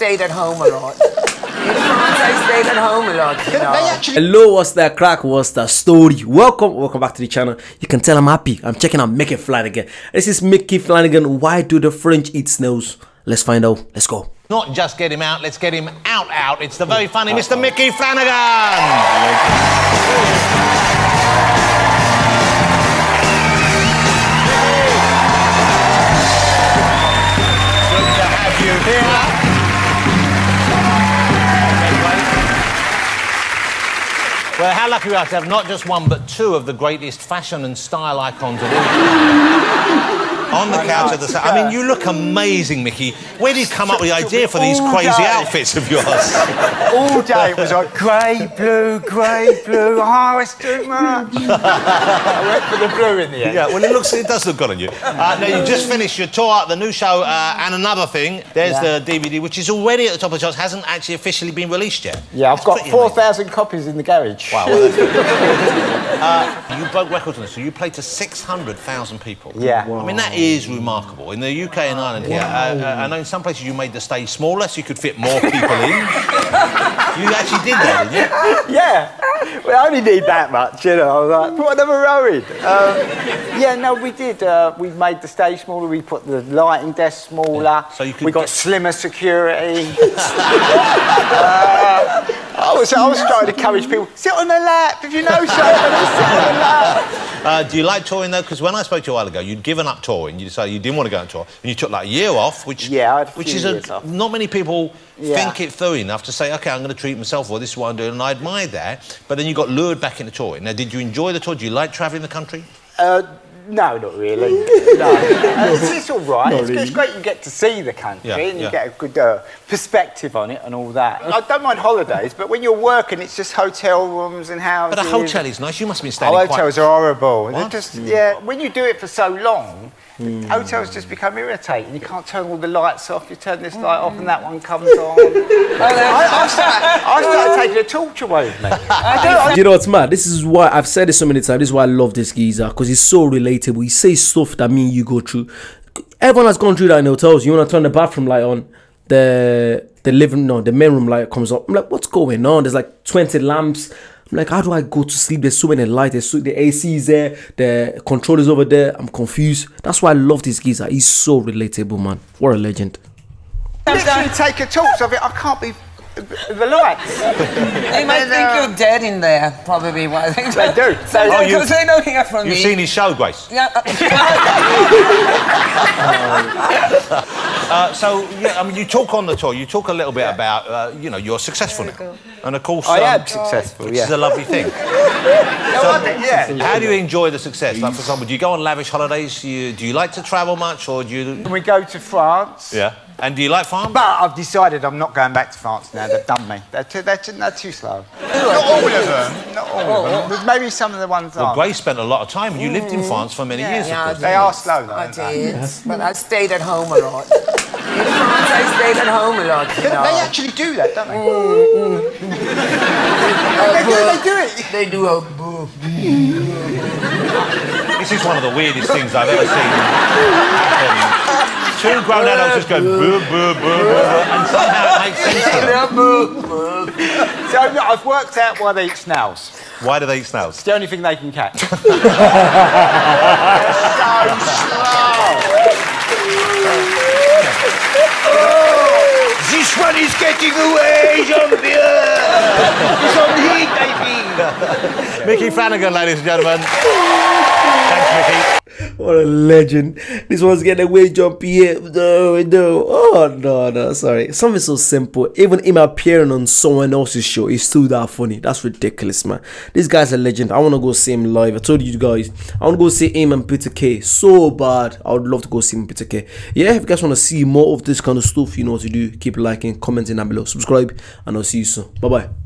stayed at home a lot. In France, I stayed at home a lot. You know. Hello, what's that crack? What's the story? Welcome, welcome back to the channel. You can tell I'm happy. I'm checking out Micky Flanagan. This is Micky Flanagan. Why do the French eat snails? Let's find out. Let's go. Not just get him out, let's get him out, out. It's the very funny Mr. Micky Flanagan. Good Well, how lucky we are to have not just one but two of the greatest fashion and style icons of all time. On the couch at the side. I mean, you look amazing, Micky. Where did you come up with the idea for these All crazy day. outfits of yours? all day it was like grey, blue, grey, blue. Oh, it's too much. I went for the blue in the end. Yeah, well, it looks, it does look good on you. Uh, now, you just finished your tour, the new show, uh, and another thing. There's Yeah. the DVD, which is already at the top of the charts, hasn't actually officially been released yet. Yeah, I've It's got pretty four amazing. thousand copies in the garage. Wow, well, uh, you broke records on this, so you played to 600,000 people. Yeah. I mean, that is remarkable. In the UK and Ireland here, uh, uh, I know in some places you made the stage smaller so you could fit more people in. you actually did that, didn't you? Yeah. We only need that much, you know. I was like, what am I rowing? Um, yeah, no, we did. Uh, we made the stage smaller. We put the lighting desk smaller. So you could we got get- slimmer security. Uh, I was, I was trying to encourage people sit on the lap if you know something. sit on the lap. Uh, do you like touring though? Because when I spoke to you a while ago, you'd given up touring. You decided you didn't want to go on tour, and you took like a year off, which Yeah, I had a which is a, not many people Yeah. think it through enough to say, okay, I'm going to treat myself well. This is what I'm doing, and I admire that. But then you got lured back into touring. Now, did you enjoy the tour? Do you like travelling the country? Uh, no, not really. No, Uh, it's, it's all right. It's, it's great you get to see the country Yeah, and you yeah. get a good uh, perspective on it and all that. I don't mind holidays, but when you're working, it's just hotel rooms and houses. But a hotel is nice. You must have been staying Oh, in quite- hotels are horrible. They're What? just yeah. When you do it for so long, hotels just become irritating. You can't turn all the lights off. You turn this light off, and that one comes on. I, I, started, I started taking a torch away with me. I do. You know what's mad? This is why I've said it so many times. This is why I love this geezer because he's so relatable. He says stuff that me and you go through. Everyone has gone through that in hotels. You want to turn the bathroom light on, the the living no, the main room light comes up. I'm like, what's going on? There's like 20 lamps. I'm like, how do I go to sleep? There's so many lights. There's so, the AC is there. The controller's over there. I'm confused. That's why I love this geezer. He's so relatable, man. What a legend. literally take a torch of it. I can't be the lights. They might And, think uh, you're dead in there, probably. Why they They do. So Oh, you- because they don't hear from You've me. seen his show, Grace. Yeah. Uh, so, yeah, I mean, you talk on the tour. You talk a little bit about, uh, you know, your successful now, and of course, I um, am successful. which Yeah. is a lovely thing. No, I yeah. How do you enjoy the success? Like, for example, do you go on lavish holidays? Do you, do you like to travel much, or do you? We go to France. Yeah. And do you like farm? But I've decided I'm not going back to France now. They've done me. They're too, they're too, they're too slow. Not all of them. Not all of them. There's maybe some of the ones Well, aren't. Grace spent a lot of time. You lived in mm. France for many years, Yeah, of. They are slow though. I aren't they? did, but I stayed at home a lot. In France, I stayed at home a lot. You They actually do that, don't they? Mm, mm. they, do, they do it. They do a boo. This is one of the weirdest things I've ever seen. Two grown adults just go boo, boo, boo, boo, boo, and somehow it makes sense to them. So look, I've worked out why they eat snails. Why do they eat snails? It's the only thing they can catch. so slow. This one is getting away, Jean-Pierre! It's on heat, baby! Micky Flanagan, ladies and gentlemen. What a legend. This one's getting away Jean-Pierre. No, no. Oh, no, no. Sorry. Something so simple. Even him appearing on someone else's show is still that funny. That's ridiculous, man. This guy's a legend. I want to go see him live. I told you guys. I want to go see him and Peter Kay. So bad. I would love to go see him and Peter Kay. Yeah, if you guys want to see more of this kind of stuff, you know what to do. Keep liking, commenting down below. Subscribe. And I'll see you soon. Bye-bye.